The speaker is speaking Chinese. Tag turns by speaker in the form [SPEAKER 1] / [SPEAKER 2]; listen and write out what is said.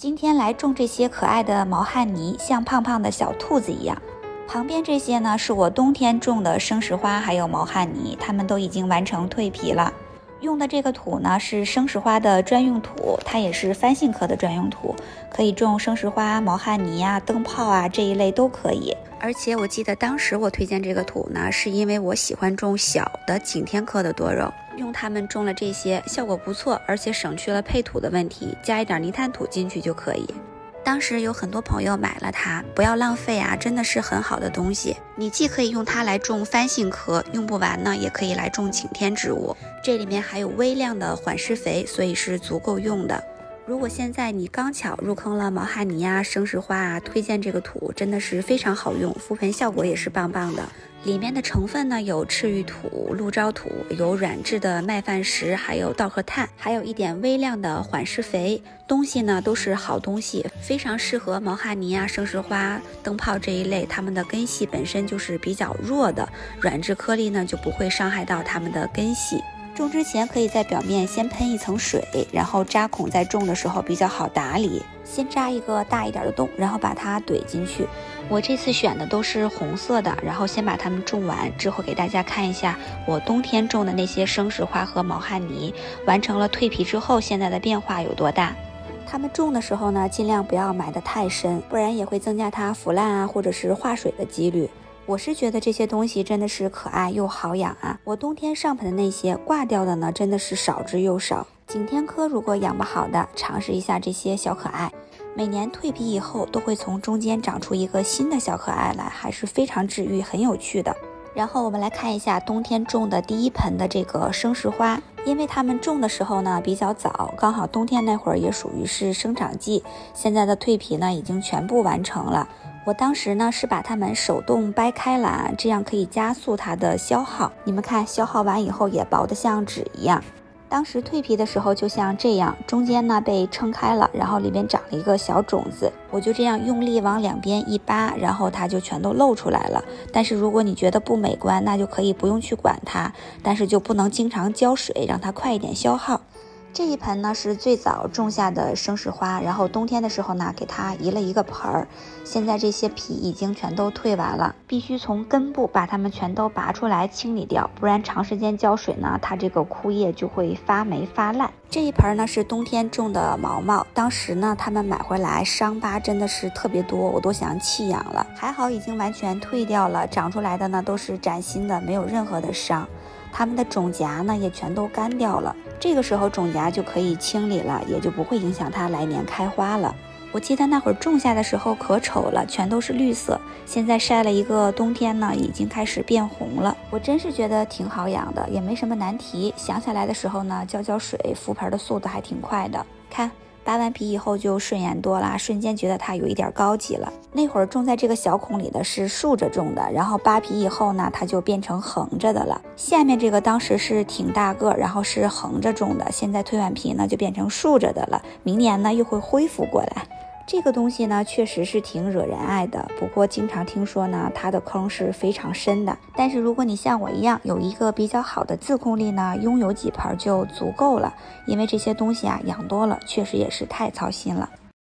[SPEAKER 1] 今天来种这些可爱的毛汉尼，像胖胖的小兔子一样。旁边这些呢，是我冬天种的生石花，还有毛汉尼，它们都已经完成蜕皮了。用的这个土呢，是生石花的专用土，它也是番杏科的专用土，可以种生石花、毛汗泥啊、灯泡啊这一类都可以。而且我记得当时我推荐这个土呢，是因为我喜欢种小的景天科的多肉，用它们种了这些，效果不错，而且省去了配土的问题，加一点泥炭土进去就可以。当时有很多朋友买了它，不要浪费啊，真的是很好的东西。你既可以用它来种番杏壳，用不完呢，也可以来种景天植物。这里面还有微量的缓释肥，所以是足够用的。如果现在你刚巧入坑了毛汗泥啊、生石花啊，推荐这个土真的是非常好用，覆盆效果也是棒棒的。里面的成分呢有赤玉土、鹿沼土，有软质的麦饭石，还有稻壳炭，还有一点微量的缓释肥。东西呢都是好东西，非常适合毛汗泥啊、生石花、灯泡这一类，它们的根系本身就是比较弱的，软质颗粒呢就不会伤害到它们的根系。种之前可以在表面先喷一层水，然后扎孔，在种的时候比较好打理。先扎一个大一点的洞，然后把它怼进去。我这次选的都是红色的，然后先把它们种完，之后给大家看一下我冬天种的那些生石花和毛汗泥完成了蜕皮之后，现在的变化有多大。它们种的时候呢，尽量不要埋得太深，不然也会增加它腐烂啊或者是化水的几率。我是觉得这些东西真的是可爱又好养啊！我冬天上盆的那些挂掉的呢，真的是少之又少。景天科如果养不好的，尝试一下这些小可爱，每年蜕皮以后都会从中间长出一个新的小可爱来，还是非常治愈、很有趣的。然后我们来看一下冬天种的第一盆的这个生石花，因为它们种的时候呢比较早，刚好冬天那会儿也属于是生长季，现在的蜕皮呢已经全部完成了。我当时呢是把它们手动掰开了，这样可以加速它的消耗。你们看，消耗完以后也薄得像纸一样。当时蜕皮的时候就像这样，中间呢被撑开了，然后里面长了一个小种子。我就这样用力往两边一扒，然后它就全都露出来了。但是如果你觉得不美观，那就可以不用去管它，但是就不能经常浇水，让它快一点消耗。这一盆呢是最早种下的生石花，然后冬天的时候呢给它移了一个盆儿。现在这些皮已经全都退完了，必须从根部把它们全都拔出来清理掉，不然长时间浇水呢，它这个枯叶就会发霉发烂。这一盆呢是冬天种的毛毛，当时呢他们买回来伤疤真的是特别多，我都想弃养了。还好已经完全退掉了，长出来的呢都是崭新的，没有任何的伤。它们的种荚呢也全都干掉了，这个时候种荚就可以清理了，也就不会影响它来年开花了。我记得那会儿种下的时候可丑了，全都是绿色，现在晒了一个冬天呢，已经开始变红了。我真是觉得挺好养的，也没什么难题。想起来的时候呢，浇浇水、覆盆的速度还挺快的。看。扒完皮以后就顺眼多啦，瞬间觉得它有一点高级了。那会儿种在这个小孔里的是竖着种的，然后扒皮以后呢，它就变成横着的了。下面这个当时是挺大个，然后是横着种的，现在蜕完皮呢就变成竖着的了。明年呢又会恢复过来。这个东西呢，确实是挺惹人爱的。不过经常听说呢，它的坑是非常深的。但是如果你像我一样有一个比较好的自控力呢，拥有几盆就足够了。因为这些东西啊，养多了确实也是太操心了。